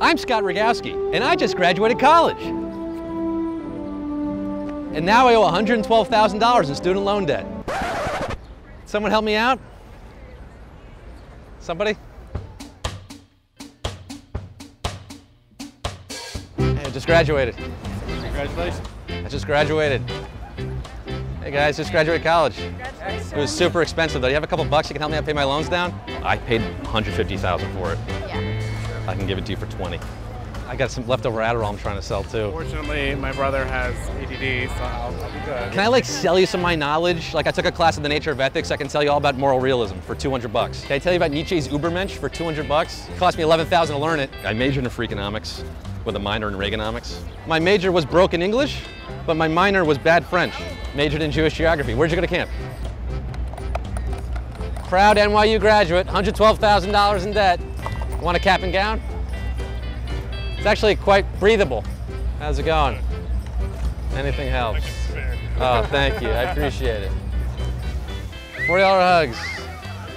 I'm Scott Rogowsky, and I just graduated college. And now I owe $112,000 in student loan debt. Someone help me out? Somebody? Hey, I just graduated. Congratulations. I just graduated. Hey guys, just graduated college. It was super expensive though. You have a couple bucks you can help me out pay my loans down? I paid 150,000 for it. Yeah. I can give it to you for 20. I got some leftover Adderall I'm trying to sell too. Fortunately, my brother has ADD, so I'll, I'll be good. Can I like sell you some of my knowledge? Like I took a class in the nature of ethics. I can tell you all about moral realism for 200 bucks. Can I tell you about Nietzsche's Übermensch for 200 bucks? It cost me 11,000 to learn it. I majored in Freakonomics with a minor in Reaganomics. My major was broken English, but my minor was bad French. Majored in Jewish geography. Where'd you go to camp? Proud NYU graduate, $112,000 in debt. Want a cap and gown? It's actually quite breathable. How's it going? Anything helps. Oh, thank you. I appreciate it. $40 hugs.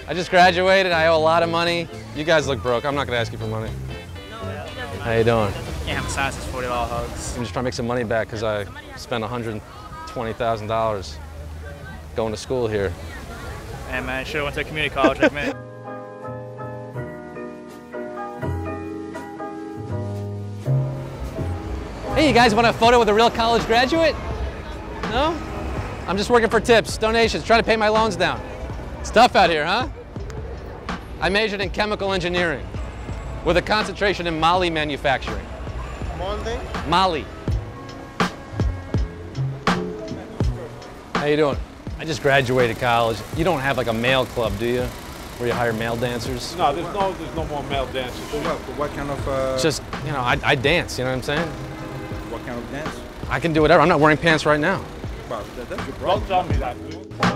I just graduated. I owe a lot of money. You guys look broke. I'm not going to ask you for money. How you doing? Can't emphasize his $40 hugs. I'm just trying to make some money back because I spent $120,000 going to school here. And man, I should have went to a community college like me. Hey, you guys want a photo with a real college graduate? No? I'm just working for tips, donations, trying to pay my loans down. It's tough out here, huh? I majored in chemical engineering with a concentration in Mali manufacturing. Monday? Mali. How you doing? I just graduated college. You don't have like a male club, do you? Where you hire male dancers? No, there's no, there's no more male dancers. What, what kind of uh, Just, you know, I, I dance, you know what I'm saying? What kind of dance? I can do whatever. I'm not wearing pants right now. Well, that, that's your Don't tell me that, dude. Can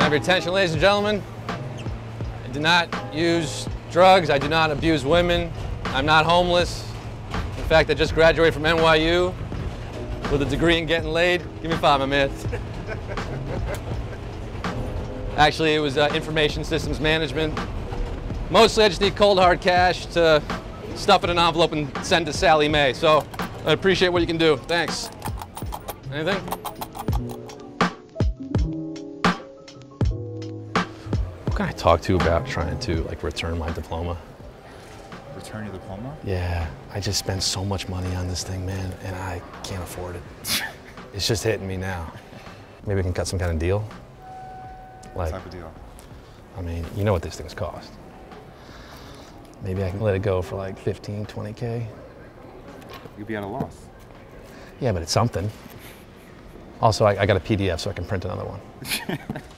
I have your attention, ladies and gentlemen? I do not use drugs. I do not abuse women. I'm not homeless. In fact, I just graduated from NYU with a degree in getting laid. Give me five, my man. Actually, it was uh, information systems management. Mostly, I just need cold hard cash to stuff in an envelope and send to Sallie Mae. So I appreciate what you can do. Thanks. Anything? Who can I talk to about trying to like return my diploma? Return your diploma? Yeah, I just spent so much money on this thing, man, and I can't afford it. it's just hitting me now. Maybe we can cut some kind of deal. Like, Type of deal. I mean, you know what these things cost. Maybe I can let it go for like 15, 20K. You'd be at a loss. Yeah, but it's something. Also, I, I got a PDF so I can print another one.